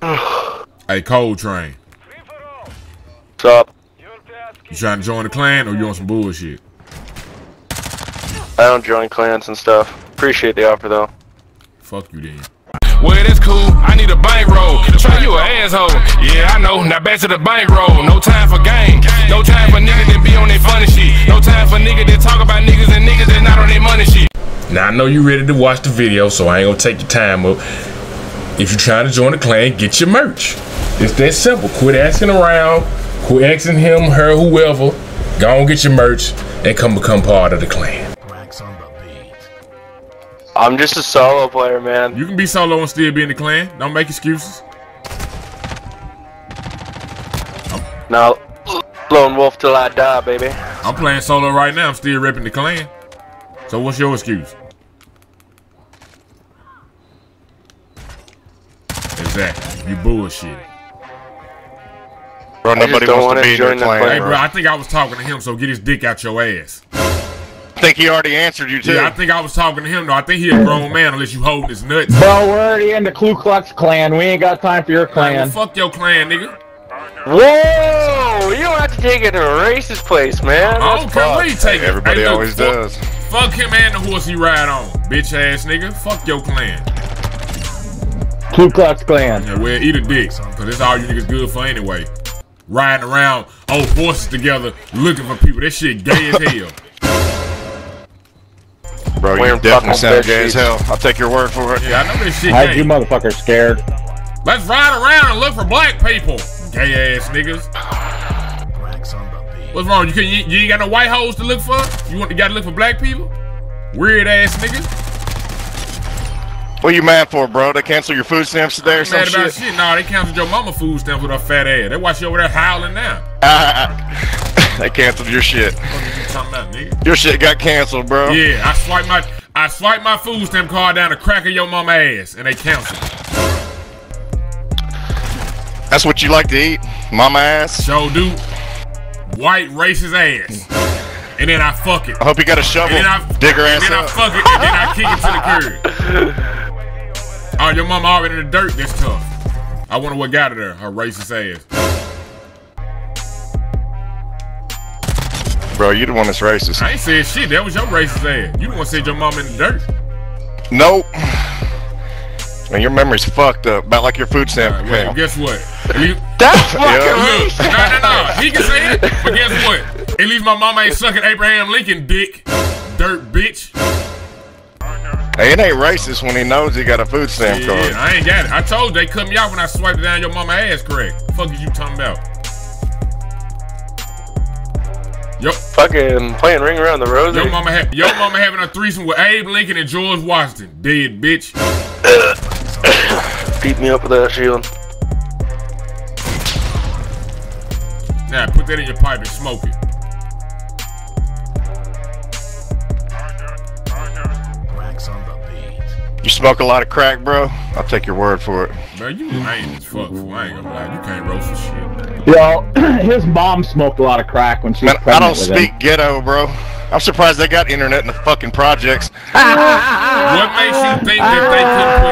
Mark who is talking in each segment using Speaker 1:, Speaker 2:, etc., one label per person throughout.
Speaker 1: hey, Cold Train.
Speaker 2: What's up?
Speaker 1: You trying to join the clan or you on some bullshit?
Speaker 2: I don't join clans and stuff. Appreciate the offer though.
Speaker 1: Fuck you then.
Speaker 3: Well, that's cool. I need a bankroll. Try you an asshole. Yeah, I know. Now back to the bankroll. No time for game. No time for niggas that be on their funny shit. No time for niggas that talk about niggas and niggas that not on their money shit.
Speaker 1: Now I know you ready to watch the video, so I ain't gonna take your time up. If you're trying to join the clan, get your merch. It's that simple. Quit asking around. Quit asking him, her, whoever. Go and get your merch and come become part of the clan.
Speaker 2: I'm just a solo player, man.
Speaker 1: You can be solo and still be in the clan. Don't make excuses.
Speaker 2: Now, lone wolf till I die, baby.
Speaker 1: I'm playing solo right now. I'm still repping the clan. So what's your excuse? Exactly. You bullshit.
Speaker 4: Bro,
Speaker 2: I
Speaker 4: nobody wants
Speaker 2: wanna
Speaker 4: be in your
Speaker 2: the
Speaker 4: clan,
Speaker 2: clan.
Speaker 1: Hey,
Speaker 4: bro.
Speaker 1: bro, I think I was talking to him, so get his dick out your ass.
Speaker 4: I think he already answered you, too.
Speaker 1: Yeah, I think I was talking to him, though. I think he a grown man unless you holding his nuts.
Speaker 5: Bro, we're already in the Ku Klux Klan. We ain't got time for your
Speaker 1: Man,
Speaker 5: clan.
Speaker 1: fuck your clan, nigga.
Speaker 2: Whoa! You don't have to take it to a racist place, man.
Speaker 1: I
Speaker 2: That's
Speaker 1: don't where you
Speaker 2: fucked.
Speaker 1: take it.
Speaker 4: Everybody
Speaker 1: Hey, look,
Speaker 4: always
Speaker 1: fuck,
Speaker 4: does.
Speaker 1: Fuck him and the horse he ride on, bitch ass nigga. Fuck your clan.
Speaker 5: Ku Klux Klan.
Speaker 1: Yeah, well, eat a dick, cause that's all you niggas good for anyway. Riding around on horses together, looking for people. That shit gay as hell.
Speaker 4: Bro, you
Speaker 2: Wearing
Speaker 4: definitely
Speaker 2: fucking
Speaker 4: sound
Speaker 2: bed
Speaker 4: gay as hell. I'll take your word for it.
Speaker 1: Yeah, I know that shit
Speaker 5: How'd you motherfuckers scared?
Speaker 1: Let's ride around and look for black people. Gay ass niggas. What's wrong? You can you, you ain't got no white hoes to look for? You want you gotta look for black people? Weird ass niggas.
Speaker 4: What you mad for, bro? They cancel your food stamps today or some
Speaker 1: Mad about
Speaker 4: shit?
Speaker 1: shit. Nah, they canceled your mama food stamps with her fat ass. They watch you over there howling now.
Speaker 4: they canceled your shit.
Speaker 1: What you talking about, nigga?
Speaker 4: Your shit got canceled, bro.
Speaker 1: Yeah, I swiped my I swiped my food stamp card down the crack of your mama ass, and they canceled.
Speaker 4: That's what you like to eat, mama ass.
Speaker 1: So do white racist ass, and then I fuck it.
Speaker 4: I hope you got a shovel.
Speaker 1: And then I
Speaker 4: Dig her
Speaker 1: and
Speaker 4: ass
Speaker 1: then I fuck it, and then I kick it to the curb. Oh, your mama already in the dirt. That's tough. I wonder what got her there. Her racist ass.
Speaker 4: Bro, you the one that's racist.
Speaker 1: I ain't said shit. That was your racist ass. You the one said your mama in the dirt.
Speaker 4: Nope. Man, your memory's fucked up. About like your food stamp
Speaker 1: right, well, guess what? Least,
Speaker 2: That's fucking
Speaker 4: Yeah.
Speaker 2: racist.
Speaker 1: no, no, no. He can say it, but guess what? At least my mama ain't sucking Abraham Lincoln dick. Dirt bitch.
Speaker 4: Hey, it ain't racist when he knows he got a food stamp
Speaker 1: Yeah,
Speaker 4: card.
Speaker 1: I ain't got it. I told you they cut me off when I swiped it down your mama ass crack. Fuck is you talking about? Yo,
Speaker 2: Fucking playing ring around the rosy.
Speaker 1: your mama ha- your mama having a threesome with Abe Lincoln and George Washington. Dead bitch.
Speaker 2: Beat me up with that shield.
Speaker 1: Now put that in your pipe and smoke it.
Speaker 4: You smoke a lot of crack, bro? I'll take your word for it.
Speaker 1: Man, you lame as fuck. Fool. I ain't gonna lie. You can't roast for shit.
Speaker 5: Yo, his mom smoked a lot of crack when she was
Speaker 4: Man, I don't
Speaker 5: with him.
Speaker 4: speak ghetto, bro. I'm surprised they got internet in the fucking projects.
Speaker 1: What makes you think that they couldn't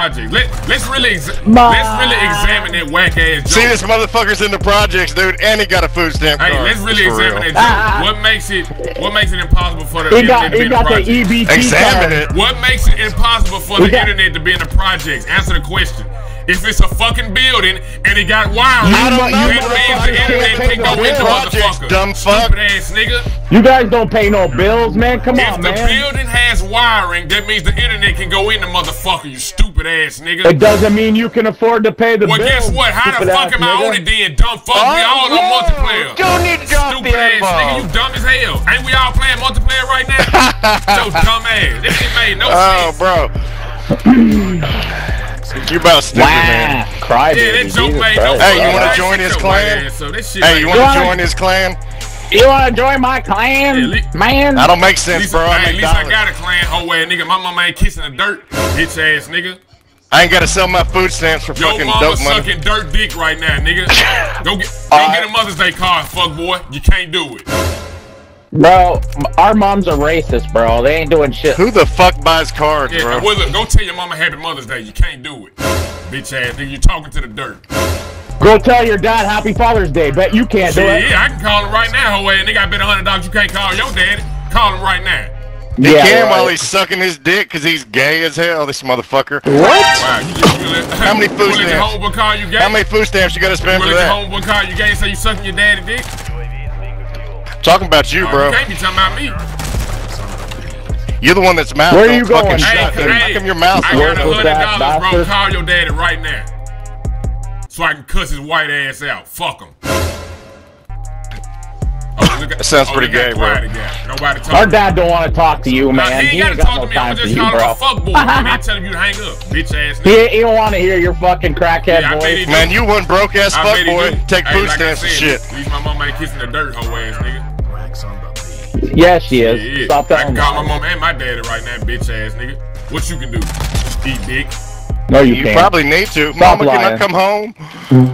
Speaker 1: project? Let, let's really exa-
Speaker 5: Ma-
Speaker 1: let's really examine that whack ass
Speaker 4: See, this motherfucker's in the projects, dude, and he got a food stamp
Speaker 1: Hey,
Speaker 4: card.
Speaker 1: let's really
Speaker 4: For
Speaker 1: examine
Speaker 4: real.
Speaker 1: that joke. Ah. What makes it what makes it impossible for the
Speaker 5: He
Speaker 1: internet
Speaker 5: got,
Speaker 1: to be in the
Speaker 5: got the
Speaker 4: Examine
Speaker 5: card.
Speaker 4: it.
Speaker 1: What makes it impossible for
Speaker 5: We
Speaker 1: the
Speaker 5: got-
Speaker 1: internet to be in the projects? Answer the question. If it's a fucking building and it got wiring,
Speaker 4: I don't know,
Speaker 1: that means the internet
Speaker 5: Can't
Speaker 1: go the motherfucker.
Speaker 4: dumb fuck.
Speaker 1: Stupid ass nigga.
Speaker 5: You guys don't pay no bills, man. Come
Speaker 1: If
Speaker 5: on,
Speaker 1: the building has wiring, that means the internet can go in the motherfucker, you stupid ass nigga.
Speaker 5: It doesn't mean you can afford to pay the
Speaker 1: Well,
Speaker 5: bills.
Speaker 1: guess what? How the fuck am I on it then, dumb fuck? we oh, all on multiplayer.
Speaker 4: Don't need to drop
Speaker 1: Stupid ass nigga, you dumb as hell. Ain't we all playing multiplayer right now? Yo, dumb ass. This shit made no
Speaker 4: Oh,
Speaker 1: sense.
Speaker 4: bro. you about stupid, man.
Speaker 5: Wow, cry
Speaker 1: Yeah, that joke made no
Speaker 4: Hey, you wanna join his clan?
Speaker 1: white ass up. Shit
Speaker 4: Hey, you want to join his clan?
Speaker 5: You want to join my clan,
Speaker 1: Yeah,
Speaker 5: man?
Speaker 4: That don't make
Speaker 1: At
Speaker 4: sense,
Speaker 1: least,
Speaker 4: bro. I
Speaker 1: hey, at
Speaker 4: make
Speaker 1: least I got a clan, hoe ass nigga. My mama ain't kissing the dirt, bitch ass nigga.
Speaker 4: I ain't got to sell my food stamps for
Speaker 1: Your
Speaker 4: fucking dope money.
Speaker 1: sucking dirt dick right now, nigga. Go get, go get a Mother's Day card, fuck boy. You can't do it.
Speaker 5: Bro, our moms are racist, bro. They ain't doing shit.
Speaker 4: Who the fuck buys cards,
Speaker 1: Yeah,
Speaker 4: bro?
Speaker 1: well, look, go tell your mama Happy Mother's Day. You can't do it, bitch ass nigga. You talking to the dirt.
Speaker 5: Go tell your dad Happy Father's Day. Bet you can't do
Speaker 1: Shit,
Speaker 5: it.
Speaker 1: yeah, I can call him right now, hoe ass nigga. I bet a hundred dollars you can't call your daddy. Call him right now.
Speaker 4: He
Speaker 5: Yeah,
Speaker 4: can
Speaker 5: right.
Speaker 4: while he's sucking his dick because he's gay as hell, this motherfucker.
Speaker 1: Wow, you just you let,
Speaker 4: How many food
Speaker 1: you let your
Speaker 4: stamps?
Speaker 1: you gay?
Speaker 4: How many food stamps you gotta spend
Speaker 1: you
Speaker 4: for
Speaker 1: let your
Speaker 4: that?
Speaker 1: homeboy call you gay and say you sucking your daddy dick?
Speaker 4: Talking about you,
Speaker 1: Oh,
Speaker 4: bro.
Speaker 1: You can't be talking about me.
Speaker 4: You're the one that's mouth.
Speaker 5: Where
Speaker 4: don't
Speaker 5: you
Speaker 4: fucking
Speaker 5: going?
Speaker 4: Shut,
Speaker 1: Hey,
Speaker 4: dude.
Speaker 1: hey,
Speaker 4: How come your mouth?
Speaker 1: I got a hundred dollars, bro.
Speaker 5: bastard.
Speaker 1: Call your daddy right now. So I can cuss his white ass out. Fuck him. Oh, look
Speaker 4: That sounds
Speaker 1: oh,
Speaker 4: pretty gay, bro.
Speaker 1: again. Nobody talking.
Speaker 5: Our dad don't want to talk to you,
Speaker 1: Nah,
Speaker 5: man.
Speaker 1: he
Speaker 5: He
Speaker 1: ain't
Speaker 5: ain't
Speaker 1: gotta
Speaker 5: got
Speaker 1: talk
Speaker 5: no
Speaker 1: to me. I'm
Speaker 5: time for
Speaker 1: just
Speaker 5: you,
Speaker 1: calling him
Speaker 5: bro.
Speaker 1: a fuck boy. and then telling you to hang up, bitch ass
Speaker 5: He,
Speaker 1: nigga.
Speaker 5: he don't want to hear your fucking crackhead
Speaker 1: Yeah, I bet he
Speaker 5: voice.
Speaker 4: Man, you one broke ass
Speaker 1: I
Speaker 4: fuck boy. Take
Speaker 1: Hey,
Speaker 4: food
Speaker 1: like
Speaker 4: stamps and shit.
Speaker 1: At least my mama ain't kissing the dirt, hoe ass nigga.
Speaker 5: Yeah, she is.
Speaker 1: Yeah,
Speaker 5: Stop
Speaker 1: I
Speaker 5: that.
Speaker 1: can call my mom and my daddy right now, bitch ass nigga. What you can do? Eat dick.
Speaker 5: No, you,
Speaker 4: You
Speaker 5: can't.
Speaker 4: probably need to.
Speaker 5: Stop
Speaker 4: Mama, can I come home?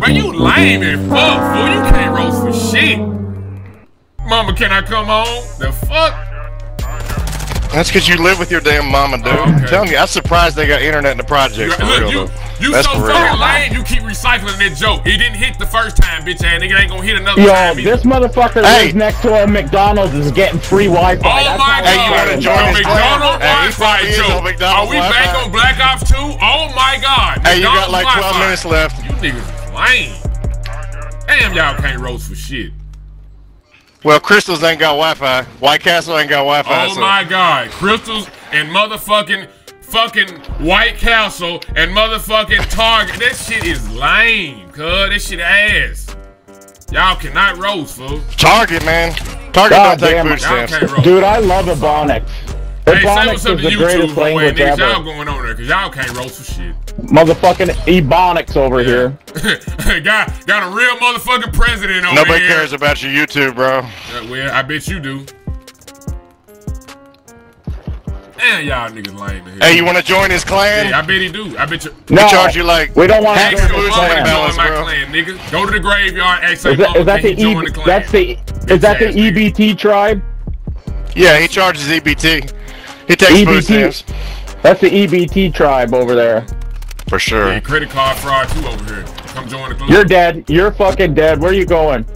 Speaker 1: Man, you lame as fuck, fool. You can't roast for shit. Mama, can I come home? The fuck?
Speaker 4: That's because you live with your damn mama, dude.
Speaker 1: Oh,
Speaker 4: I'm telling you, I'm surprised they got internet in the projects. For
Speaker 1: Look,
Speaker 4: real,
Speaker 1: you, you
Speaker 4: That's
Speaker 1: so
Speaker 4: for real.
Speaker 1: fucking lame. You keep recycling that joke. It didn't hit the first time, bitch ass nigga. Ain't gonna hit another
Speaker 5: Yo,
Speaker 1: time. either.
Speaker 5: this motherfucker
Speaker 4: Hey.
Speaker 5: lives next to a McDonald's is getting free Wi-Fi.
Speaker 1: Oh
Speaker 5: That's
Speaker 1: my god!
Speaker 4: Hey, you wanna join
Speaker 1: Yo, McDonald's
Speaker 4: clan? Hey, he
Speaker 1: Wi-Fi
Speaker 4: probably
Speaker 1: joke. Are we back on Black Ops 2? Oh my god!
Speaker 4: Hey, you got like 12
Speaker 1: Wi-Fi.
Speaker 4: minutes left.
Speaker 1: You niggas lame. Damn, y'all can't roast for shit.
Speaker 4: Well, Krystals ain't got Wi-Fi. White Castle ain't got Wi-Fi.
Speaker 1: Oh
Speaker 4: so-
Speaker 1: my god, Krystals and motherfucking fucking White Castle and motherfucking Target. this shit is lame, cuz. That shit ass. Y'all cannot roast, fool.
Speaker 4: Target, man. Target
Speaker 5: God
Speaker 4: don't take
Speaker 5: damn
Speaker 4: food
Speaker 5: it.
Speaker 1: Y'all
Speaker 4: stamps.
Speaker 5: Dude, I love Ebonics.
Speaker 1: hey, say
Speaker 5: Ebonics
Speaker 1: what's up
Speaker 5: is
Speaker 1: to
Speaker 5: the
Speaker 1: YouTube,
Speaker 5: greatest
Speaker 1: boy,
Speaker 5: language
Speaker 1: niggas. Y'all
Speaker 5: ever.
Speaker 1: going on there, cause y'all can't roast for shit.
Speaker 5: Motherfucking Ebonics over here.
Speaker 1: got, got a real motherfucking president over
Speaker 4: Nobody
Speaker 1: here.
Speaker 4: cares about your YouTube, bro.
Speaker 1: Uh, well, I bet you do. Damn, y'all niggas lame in here.
Speaker 4: Hey, you want to join his clan?
Speaker 1: Yeah, I bet he do. I bet you.
Speaker 5: No,
Speaker 4: charge you like
Speaker 5: we don't want to
Speaker 1: Ask
Speaker 4: Exclusive
Speaker 5: join
Speaker 1: your
Speaker 5: the
Speaker 1: mama
Speaker 5: clan.
Speaker 4: balance,
Speaker 1: my
Speaker 4: bro.
Speaker 1: clan, nigga. Go to the graveyard, ask
Speaker 5: Is that, that the e,
Speaker 1: join the clan?
Speaker 5: that's the is that the
Speaker 1: Bitch ass nigga.
Speaker 5: EBT tribe?
Speaker 4: Yeah, he charges EBT. He takes food
Speaker 5: EBT.
Speaker 4: stamps
Speaker 5: That's the EBT tribe over there.
Speaker 4: For sure.
Speaker 1: Yeah, credit card fraud too over here. Come join the club.
Speaker 5: You're dead. You're fucking dead. Where are you going?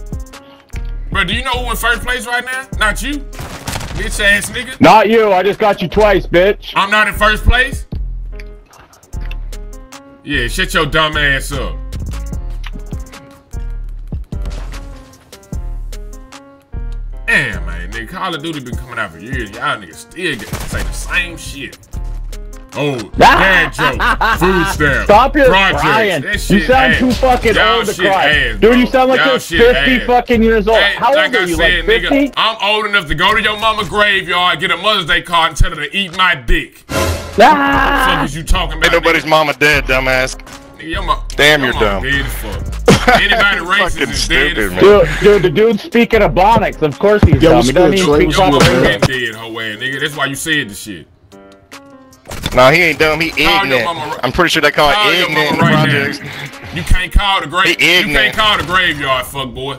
Speaker 1: Bro, do you know who in first place right now? Not you. Bitch ass nigga.
Speaker 5: Not you. I just got you twice, bitch.
Speaker 1: I'm not in first place. Yeah, shut your dumb ass up. Damn, man, nigga, Call of Duty been coming out for years. Y'all niggas still get say the same shit. Oh, dad joke, food stamp,
Speaker 5: Stop your
Speaker 1: projects.
Speaker 5: crying.
Speaker 1: That
Speaker 5: You sound
Speaker 1: ass.
Speaker 5: too fucking
Speaker 1: Y'all
Speaker 5: old to cry.
Speaker 1: ass,
Speaker 5: Dude, you sound like
Speaker 1: Y'all
Speaker 5: you're 50
Speaker 1: ass.
Speaker 5: fucking years old.
Speaker 1: Hey,
Speaker 5: How
Speaker 1: like
Speaker 5: old are
Speaker 1: I
Speaker 5: you?
Speaker 1: said,
Speaker 5: like 50?
Speaker 1: nigga, I'm old enough to go to your mama graveyard, get a Mother's Day card, and tell her to eat my dick.
Speaker 5: Ah!
Speaker 1: Fuck is you talking about?
Speaker 4: Ain't nobody's
Speaker 1: nigga?
Speaker 4: mama dead, dumbass.
Speaker 1: Nigga, your ma-
Speaker 4: Damn,
Speaker 1: your
Speaker 4: you're dumb.
Speaker 1: Dead as fuck. Anybody racist
Speaker 4: Fucking
Speaker 1: is dead as
Speaker 4: stupid,
Speaker 1: fuck.
Speaker 5: Dude, dude, the dude's speaking Ebonics. Of course he's
Speaker 6: Yo,
Speaker 5: dumb.
Speaker 6: what's
Speaker 5: He doesn't even speak
Speaker 6: What's
Speaker 1: Your mama
Speaker 6: good,
Speaker 5: fucking
Speaker 6: man?
Speaker 1: been dead, hoe ass, nigga. That's why you said the shit.
Speaker 4: No, he ain't dumb. He ignorant.
Speaker 1: mama
Speaker 4: I'm pretty sure they call
Speaker 1: Call
Speaker 4: it ignorant in
Speaker 1: mama
Speaker 4: the
Speaker 1: right
Speaker 4: projects.
Speaker 1: now. You can't call the grave. You can't call the graveyard, fuck boy.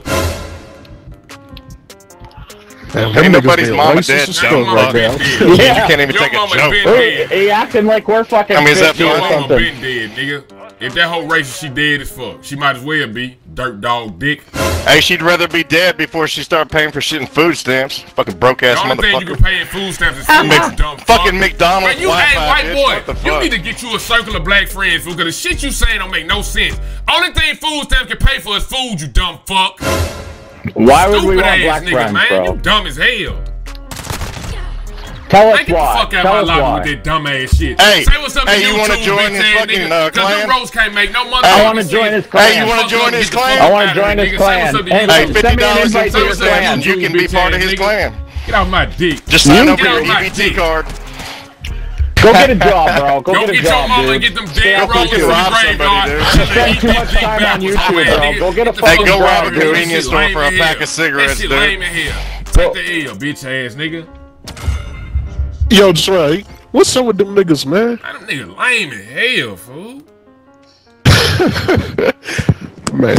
Speaker 6: Damn,
Speaker 4: Ain't
Speaker 6: them
Speaker 4: nobody's
Speaker 6: niggas
Speaker 4: mama
Speaker 6: being
Speaker 4: dead.
Speaker 6: racist as
Speaker 1: Your
Speaker 6: fuck
Speaker 1: mama
Speaker 6: right now.
Speaker 1: dead.
Speaker 4: You can't even
Speaker 1: Your
Speaker 4: take a joke.
Speaker 1: been
Speaker 5: Hey, he acting like we're fucking
Speaker 4: I mean, is that
Speaker 5: 50
Speaker 1: Your
Speaker 5: or
Speaker 1: mama been dead, nigga. If that whole racist, she dead as fuck. She might as well be. Dirt dog dick.
Speaker 4: Hey, she'd rather be dead before she start paying for shit in food stamps. Fucking broke ass
Speaker 1: The only thing you can pay in food stamps is food, you dumb fuck.
Speaker 4: Fucking McDonald's
Speaker 1: Man, you hey,
Speaker 4: Wi-Fi,
Speaker 1: white
Speaker 4: bitch. What the
Speaker 1: boy, you need to get you a circle of black friends, because the shit you saying don't make no sense. Only thing food stamps can pay for is food, you dumb fuck.
Speaker 5: Why would we
Speaker 1: Stupid
Speaker 5: want
Speaker 1: ass
Speaker 5: black
Speaker 1: nigga,
Speaker 5: friends,
Speaker 1: man.
Speaker 5: bro?
Speaker 1: You dumb as hell.
Speaker 5: Tell
Speaker 1: Man,
Speaker 5: us
Speaker 1: get the
Speaker 5: why.
Speaker 1: fuck out
Speaker 5: Tell
Speaker 1: of
Speaker 5: us
Speaker 1: my lobby
Speaker 5: why.
Speaker 1: with that dumb ass shit.
Speaker 4: Hey,
Speaker 1: Say what's up
Speaker 4: hey,
Speaker 1: to
Speaker 4: you wanna join
Speaker 1: bitch
Speaker 4: his
Speaker 1: ass
Speaker 4: fucking,
Speaker 1: nigga,
Speaker 4: uh,
Speaker 1: 'cause
Speaker 4: clan?
Speaker 1: them roasts can't make no money.
Speaker 5: I wanna join his clan.
Speaker 4: Hey, you wanna join his clan?
Speaker 5: I want to join his clan. Hey,
Speaker 4: Hey,
Speaker 5: send
Speaker 4: fifty
Speaker 5: me an
Speaker 4: dollars
Speaker 5: to
Speaker 4: food
Speaker 5: your clan.
Speaker 4: and you can be part of his
Speaker 1: nigga.
Speaker 4: clan.
Speaker 1: Get out my dick.
Speaker 4: Just sign
Speaker 5: up
Speaker 4: over
Speaker 1: get
Speaker 4: your EBT card.
Speaker 5: Go get a job, bro. Go,
Speaker 1: Go
Speaker 5: get a job,
Speaker 1: your mama
Speaker 5: dude.
Speaker 1: and get them
Speaker 5: Stay
Speaker 1: dead
Speaker 5: out
Speaker 1: rollers
Speaker 5: there,
Speaker 1: in the
Speaker 4: rob somebody,
Speaker 1: graveyard.
Speaker 4: dude.
Speaker 5: Spend too much time on YouTube, bro. Go get a
Speaker 1: the
Speaker 5: fucking
Speaker 1: fuck
Speaker 4: go
Speaker 1: out
Speaker 4: rob a
Speaker 1: of here. This
Speaker 4: convenience
Speaker 1: shit
Speaker 4: store for a
Speaker 1: in
Speaker 4: pack of cigarettes,
Speaker 1: That shit
Speaker 4: dude.
Speaker 1: lame in here. Take the L, bitch ass nigga.
Speaker 6: Yo, Trae, what's up with them niggas, man?
Speaker 1: Man, them nigga lame in hell, fool.
Speaker 6: Man,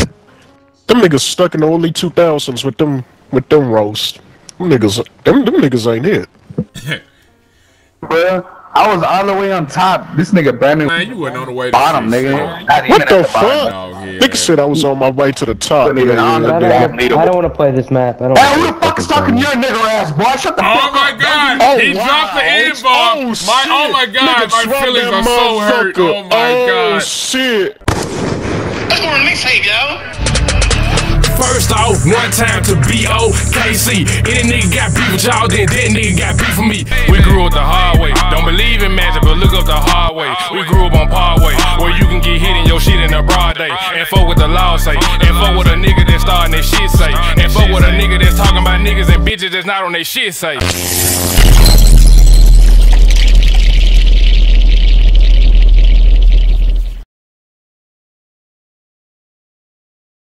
Speaker 6: them niggas stuck in the early 2000s with them with them roasts. Them niggas, them, them niggas ain't it.
Speaker 5: Bruh, I was all the way on top. This nigga Brandon
Speaker 1: Man, you wasn't on the way to
Speaker 5: bottom, nigga.
Speaker 1: man.
Speaker 6: What the fuck?
Speaker 1: Oh, yeah.
Speaker 6: Nigga said I was on my way to the top.
Speaker 5: Put it
Speaker 6: Yeah, yeah,
Speaker 5: the
Speaker 6: yeah.
Speaker 5: damn
Speaker 7: I
Speaker 5: needle.
Speaker 7: don't want to play this map. I don't.
Speaker 5: Hey, who the fuck is talking your nigger ass, boy? Shut the
Speaker 1: Oh
Speaker 5: fuck
Speaker 1: my
Speaker 5: up.
Speaker 1: god!
Speaker 6: Oh, oh
Speaker 1: he
Speaker 6: wow.
Speaker 1: dropped the N
Speaker 6: Oh,
Speaker 1: bomb. Oh my
Speaker 6: shit.
Speaker 1: oh my god,
Speaker 6: Nigga
Speaker 1: my
Speaker 6: dropped
Speaker 1: feelings
Speaker 6: that
Speaker 1: are so hurt.
Speaker 6: motherfucker.
Speaker 1: Oh my
Speaker 6: Oh
Speaker 1: god.
Speaker 6: shit.
Speaker 3: First off, one time to B-O-K-C. Any nigga got beef with y'all, then that nigga got beef with me. We grew up the hard way. Don't believe in magic, but look up the hard way. We grew up on Parkway, where you can get hit in your shit in a broad day. And fuck what the law say. And fuck what a nigga that's starting their shit say. And fuck what a nigga that's talking about niggas and bitches that's not on their shit say.